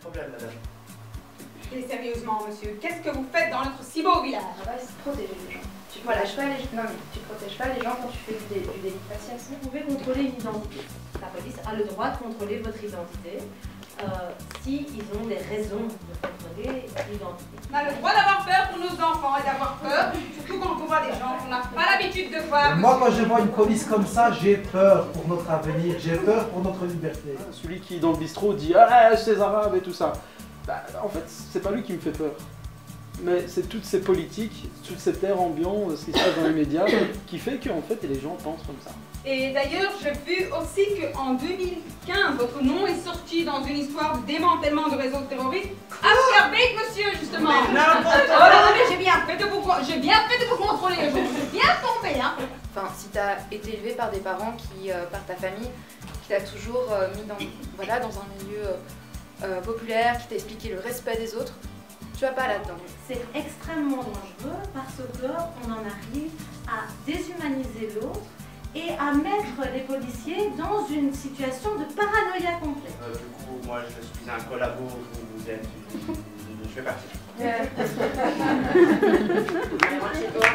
problème, madame. Et sérieusement, monsieur, qu'est-ce que vous faites dans notre si beau village? Ah bah, On va protéger les gens. Tu protèges pas les... Protèges pas les gens quand tu fais du, dé... du délit de. Vous pouvez contrôler une identité. La police a le droit de contrôler votre identité euh, si ils ont des raisons de contrôler l'identité. On a le droit d'avoir peur pour nos enfants et d'avoir peur voit des gens qu'on n'a pas l'habitude de voir. Moi, quand je vois une police comme ça, j'ai peur pour notre avenir, j'ai peur pour notre liberté. Celui qui, dans le bistrot, dit Ah, c'est les Arabes et tout ça. Bah, en fait, c'est pas lui qui me fait peur. Mais c'est toutes ces politiques, toute cette air ambiant, ce qui se passe dans les médias, qui fait qu'en fait, les gens pensent comme ça. Et d'ailleurs, j'ai vu aussi qu'en 2015, votre nom est sorti dans une histoire de démantèlement de réseaux terroristes. Afgarbek, monsieur, justement. Mais n'importe Oh là là, mais j'ai bien fait de vous, con- j'ai bien bien hein. Enfin, si t'as été élevé par des parents qui, euh, par ta famille, qui t'a toujours euh, mis dans, voilà, dans un milieu euh, euh, populaire, qui t'a expliqué le respect des autres, tu vas pas là-dedans. C'est extrêmement dangereux parce qu'on en arrive à déshumaniser l'autre et à mettre les policiers dans une situation de paranoïa complète. Euh, du coup, moi je suis un collabo, vous, vous êtes Je vais partir.